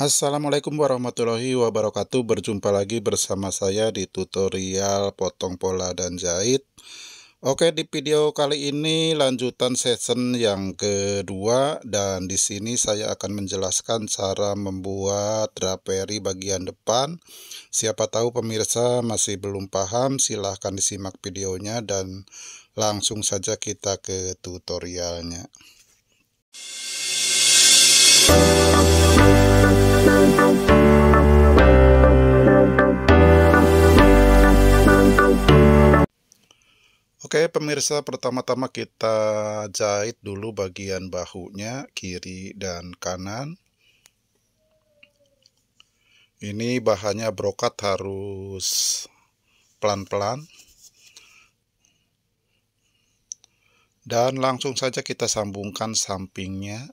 Assalamualaikum warahmatullahi wabarakatuh. Berjumpa lagi bersama saya di tutorial potong pola dan jahit. Oke di video kali ini lanjutan season yang kedua Dan di sini saya akan menjelaskan cara membuat draperi bagian depan. Siapa tahu pemirsa masih belum paham silahkan disimak videonya Dan langsung saja kita ke tutorialnya Oke pemirsa pertama-tama kita jahit dulu bagian bahunya kiri dan kanan. Ini bahannya brokat harus pelan-pelan. Dan langsung saja kita sambungkan sampingnya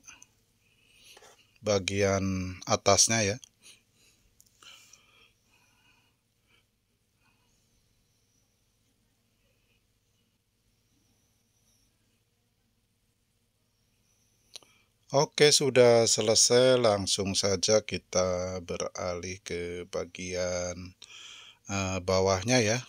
bagian atasnya ya Oke, sudah selesai. Langsung saja kita beralih ke bagian uh, bawahnya ya.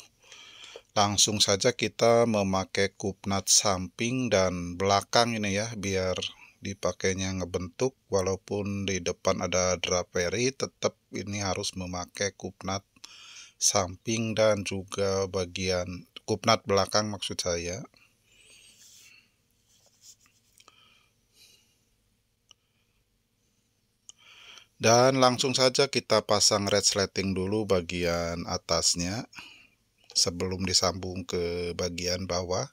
Langsung saja kita memakai kupnat samping dan belakang ini ya, biar dipakainya ngebentuk. Walaupun di depan ada draperi, tetap ini harus memakai kupnat samping dan juga bagian kupnat belakang maksud saya. Dan langsung saja kita pasang resleting dulu bagian atasnya sebelum disambung ke bagian bawah.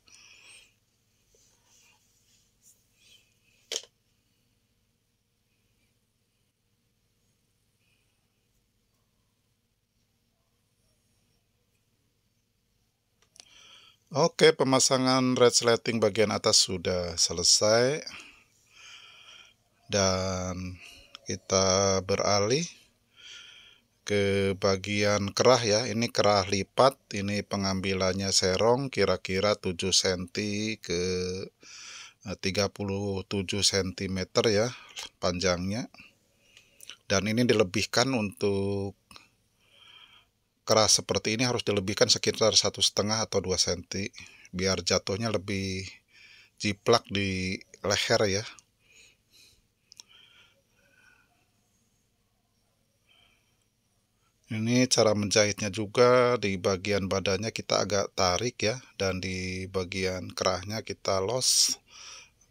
Oke, pemasangan resleting bagian atas sudah selesai. Dan kita beralih ke bagian kerah ya. Ini kerah lipat ini pengambilannya serong kira-kira 7 cm ke 37 cm ya panjangnya. Dan ini dilebihkan untuk kerah seperti ini harus dilebihkan sekitar satu setengah atau 2 cm biar jatuhnya lebih jiplak di leher ya Ini cara menjahitnya juga di bagian badannya kita agak tarik ya dan di bagian kerahnya kita los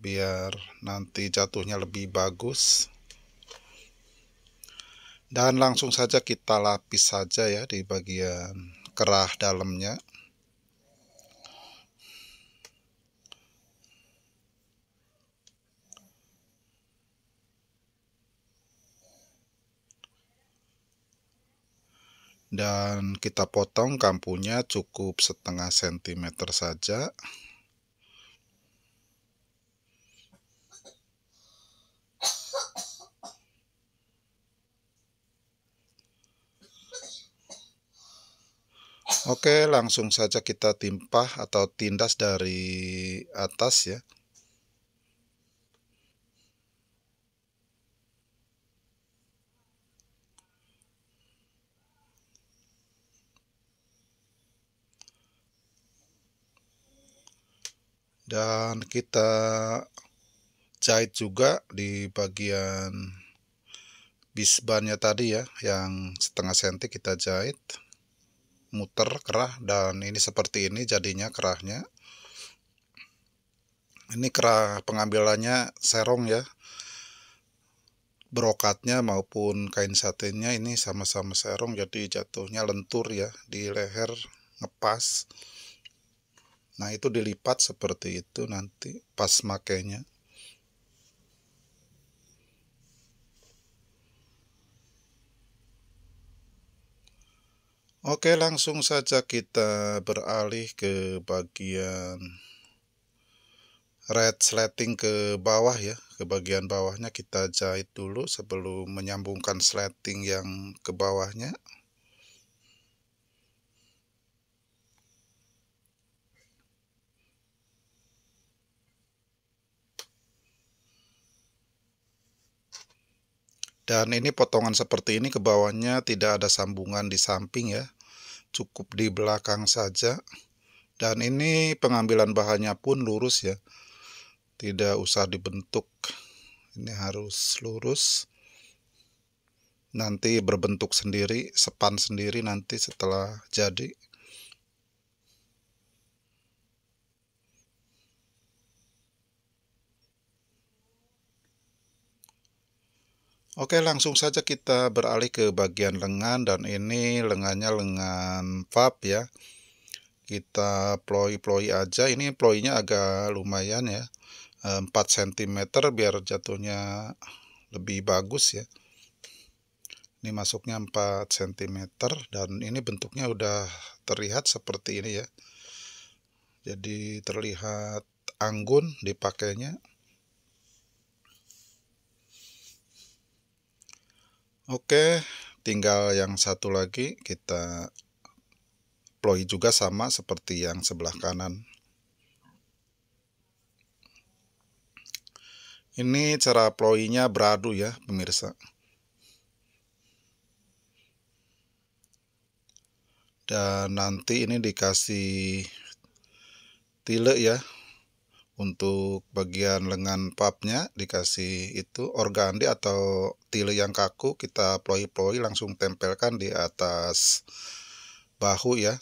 biar nanti jatuhnya lebih bagus. Dan langsung saja kita lapis saja ya di bagian kerah dalamnya. Dan kita potong kampunya cukup setengah sentimeter saja Oke, langsung saja kita timpah atau tindas dari atas ya. Dan kita jahit juga di bagian bisbannya tadi ya yang setengah senti kita jahit. Muter kerah dan ini seperti ini jadinya kerahnya. Ini kerah pengambilannya serong ya. Brokatnya maupun kain satinnya ini sama-sama serong jadi jatuhnya lentur ya di leher ngepas Nah itu dilipat seperti itu nanti pas makainya. Oke langsung saja kita beralih ke bagian red sleting ke bawah ya ke bagian bawahnya kita jahit dulu sebelum menyambungkan sleting yang ke bawahnya dan ini potongan seperti ini ke bawahnya tidak ada sambungan di samping ya. Cukup di belakang saja. Dan ini pengambilan bahannya pun lurus ya. Tidak usah dibentuk. Ini harus lurus. Nanti berbentuk sendiri sepan sendiri nanti setelah jadi Oke langsung saja kita beralih ke bagian lengan dan ini lengannya lengan pap ya. Kita ploi-ploi aja. Ini ploinya agak lumayan ya 4 cm biar jatuhnya lebih bagus ya. Ini masuknya 4 cm dan ini bentuknya udah terlihat seperti ini ya. Jadi terlihat anggun dipakainya Oke, tinggal yang satu lagi kita ploi juga sama seperti yang sebelah kanan. Ini cara ploinya beradu ya, pemirsa. Dan nanti ini dikasih tile ya, untuk bagian lengan papnya dikasih itu organdi atau tile yang kaku kita ploi-ploi langsung tempelkan di atas bahu ya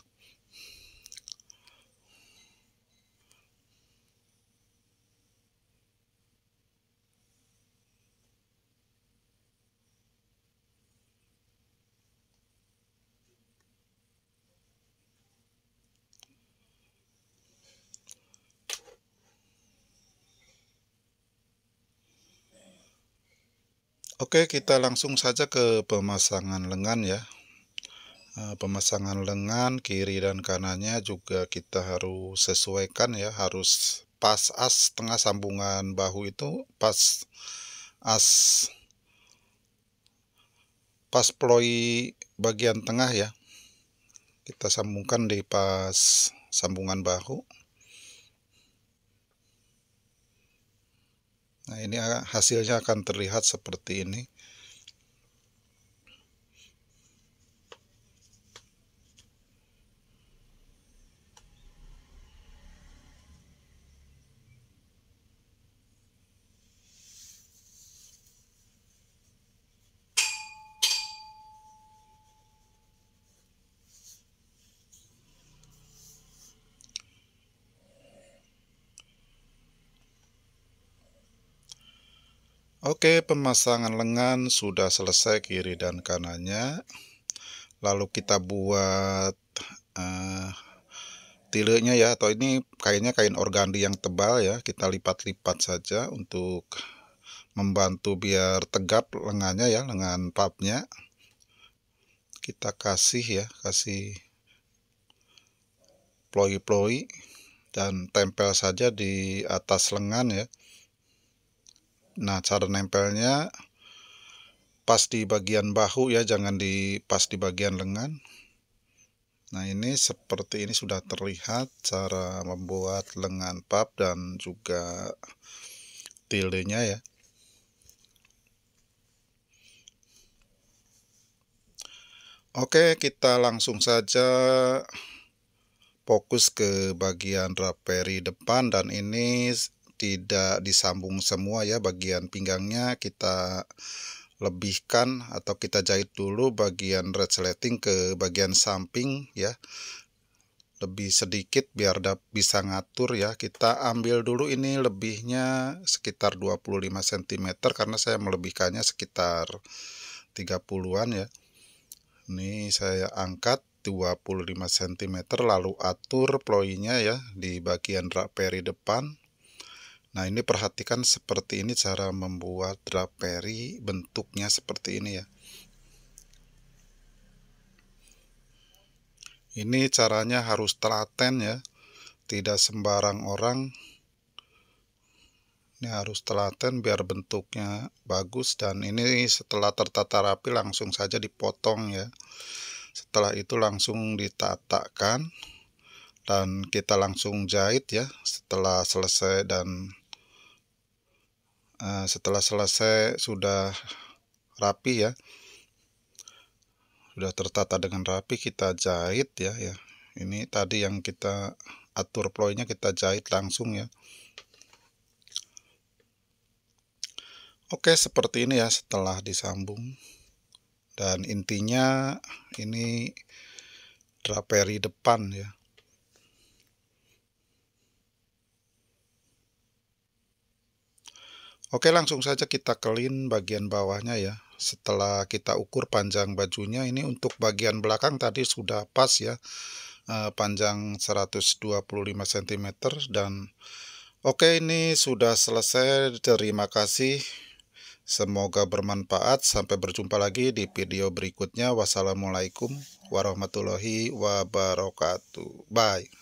Oke, kita langsung saja ke pemasangan lengan ya. Eh, pemasangan lengan kiri dan kanannya juga kita harus sesuaikan ya, harus pas as tengah sambungan bahu itu pas as pas ploi bagian tengah ya. Kita sambungkan di pas sambungan bahu. Nah, ini hasilnya akan terlihat seperti ini. Oke, pemasangan lengan sudah selesai kiri dan kanannya. Lalu kita buat uh, tilenya ya, atau ini kainnya kain organdi yang tebal ya. Kita lipat-lipat saja untuk membantu biar tegap lengannya ya, lengan papnya. Kita kasih ya, kasih ploi-ploi dan tempel saja di atas lengan ya. Nah, cara nempelnya pas di bagian bahu ya, jangan di pas di bagian lengan. Nah, ini seperti ini sudah terlihat cara membuat lengan pap dan juga tilenya ya. Oke, kita langsung saja fokus ke bagian raperi depan dan ini tidak disambung semua ya bagian pinggangnya kita lebihkan atau kita jahit dulu bagian resleting ke bagian samping ya. Lebih sedikit biar bisa ngatur ya. Kita ambil dulu ini lebihnya sekitar 25 cm karena saya melebihkannya sekitar 30an ya. Ini saya angkat 25 cm lalu atur ploinya ya di bagian draperi depan Nah ini perhatikan seperti ini cara membuat draperi bentuknya seperti ini ya. Ini caranya harus telaten ya, tidak sembarang orang. Ini harus telaten biar bentuknya bagus dan ini setelah tertata rapi langsung saja dipotong ya. Setelah itu langsung ditatakan dan kita langsung jahit ya setelah selesai dan Eh, setelah selesai sudah rapi ya. Sudah tertata dengan rapi kita jahit ya ya. Ini tadi yang kita atur ploynya kita jahit langsung ya. Oke seperti ini ya setelah disambung. Dan intinya ini draperi depan ya Oke langsung saja kita clean bagian bawahnya ya. Setelah kita ukur panjang bajunya ini untuk bagian belakang tadi sudah pas ya. Eh, panjang 125 cm dan oke ini sudah selesai. Terima kasih. Semoga bermanfaat. Sampai berjumpa lagi di video berikutnya. Wassalamualaikum warahmatullahi wabarakatuh. Bye